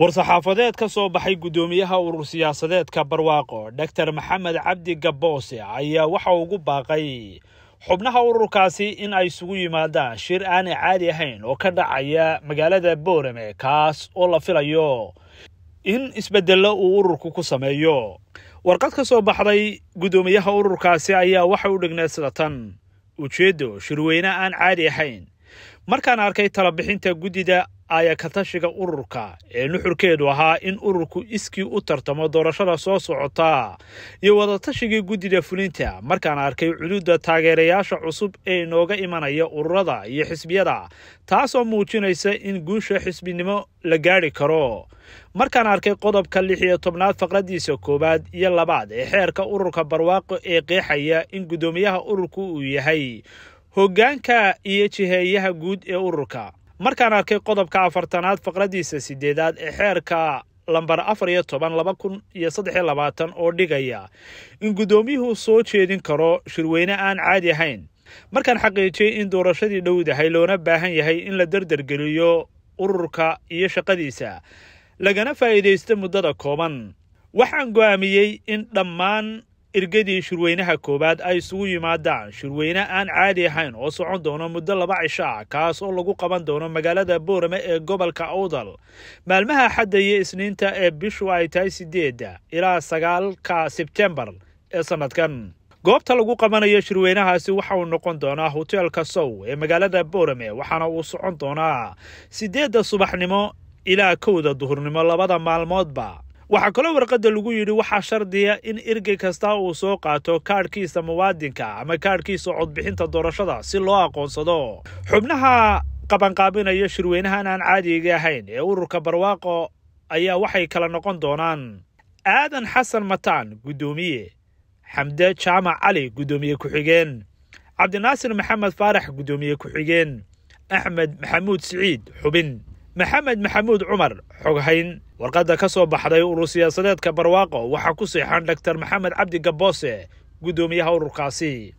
war-saxaafadeed ka soo baxay guddoomiyaha urur siyaasadeedka barwaaqo doctor maxamed cabdi gaboose ayaa waxa ugu baaqay xubnaha ururkaasi in ay isugu yimaadaan shir aanay caadi ahayn oo ka dhacaya magaalada boorame kaas oo la filayo in isbeddello uu ururku ku sameeyo. Warqad ka soo baxday guddoomiyaha ururkaasi ayaa waxay u dhigneed sida tan ujeeddo shirweyne aan caadi ahayn markaan arkay talabixinta guddida aayakatashiga ururka ee nuxurkeedu ahaa in ururku iskii u tartamo doorashada soo socota iyo wadatashigii guddida fulinta. Markaan arkay cuduudda taageerayaasha cusub ee inooga imanaya ururada iyo xisbiyada taasoo muujinaysa in guusha xisbinimo la gaadhi karo. Markaan arkay qodobka lix iyo tobnaad faqradiisa koowaad iyo labaad ee xeerka ururka barwaaqo ee qeexaya in guddoomiyaha ururku uu yahay hoggaanka iyo jiheeyaha guud ee ururka. Markaan arkay qodobka afartanaad faqradiisa sideedaad ee xeerka lambar afar iyo toban laba kun iyo saddex iyo labaatan oo dhigaya in guddoomiyuhu soo jeedin karo shirweyne aan caadi ahayn. Markaan xaqiijiyey in doorashadii dhowdahay loona baahan yahay in la derdergeliyo ururka iyo shaqadiisa lagana faa'iidaysto muddada kooban. Waxaan go'aamiyey in dhammaan irgadii shirweynaha koowaad ay isugu yimaadaan. Shirweyne aan caadi ahayn oo socon doono muddo laba cisho ah kaas oo lagu qaban doono magaalada boorame ee gobolka awdal. Maalmaha xadda iyo isniinta ee bishu ay tahay sideedda ilaa sagaalka sebtembar ee sannadkan goobta lagu qabanayo shirweynahaasi waxa uu noqon doonaa hoteelka sow ee magaalada boorame waxaana uu socon doonaa siddeedda subaxnimo ilaa kowda duhurnimo labada maalmoodba waxaa kaloo warqadda lagu yidhi waxaa shardiya in ergey kasta uu soo qaato kaadhkiisa muwaadinka ama kaadhkiisa codbixinta doorashada si loo aqoonsado. Xubnaha qabanqaabinaya shirweynahan aan caadiga ahayn ee ururka barwaaqo ayaa waxay kala noqon doonaan aadan xasan mataan guddoomiye. Xamde jaamac cali guddoomiye ku-xigeen cabdinaasir maxamed faarax guddoomiye ku-xigeen axmed maxamuud siciid xubin maxamed maxamuud cumar xoghayn warqadda ka soo baxday urur siyaasadeedka barwaaqo waxaa ku seexan doctor maxamed cabdi gaboose guddoomiyaha ururkaasi